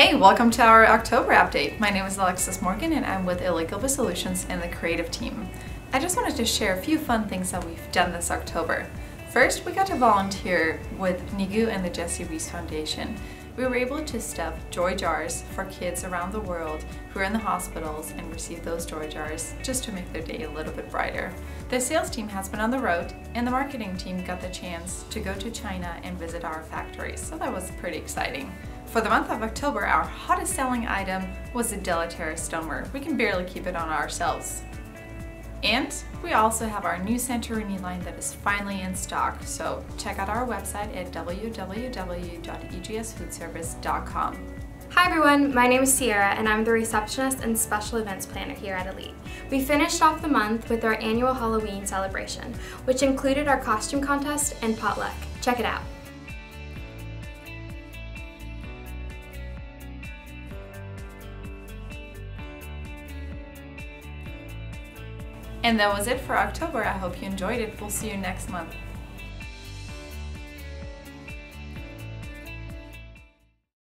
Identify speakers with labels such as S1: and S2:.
S1: Hey, welcome to our October update. My name is Alexis Morgan and I'm with Elite Global Solutions and the creative team. I just wanted to share a few fun things that we've done this October. First, we got to volunteer with NEGU and the Jessie Rees Foundation. We were able to stuff joy jars for kids around the world who are in the hospitals and receive those joy jars just to make their day a little bit brighter. The sales team has been on the road and the marketing team got the chance to go to China and visit our factories, so that was pretty exciting. For the month of October, our hottest selling item was the Delaterra Stomer. We can barely keep it on ourselves. And we also have our new Santorini line that is finally in stock, so check out our website at www.egsfoodservice.com.
S2: Hi everyone, my name is Sierra and I'm the receptionist and special events planner here at Elite. We finished off the month with our annual Halloween celebration, which included our costume contest and potluck. Check it out.
S1: And that was it for October. I hope you enjoyed it. We'll see you next month.